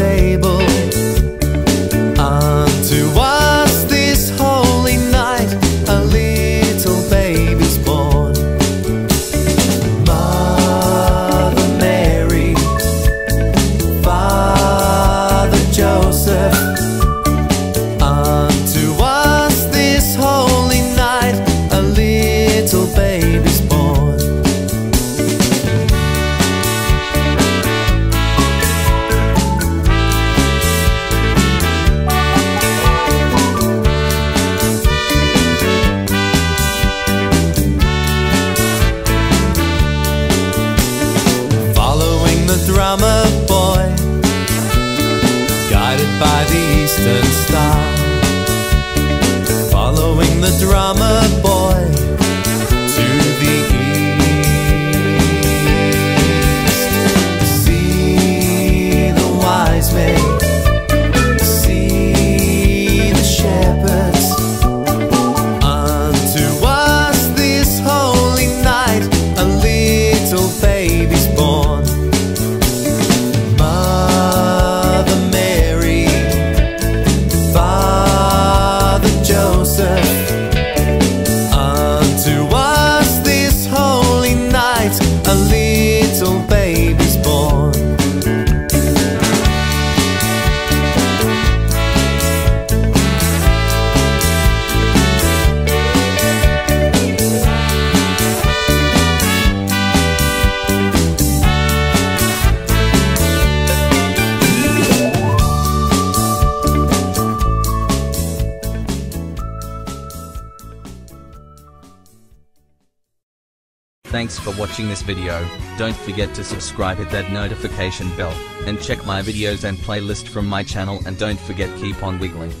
stable Unto us this holy night A little baby's born. Mother Mary Father Joseph guided by the eastern star, following the drummer a little baby's Thanks for watching this video. Don't forget to subscribe hit that notification bell and check my videos and playlist from my channel and don't forget keep on wiggling.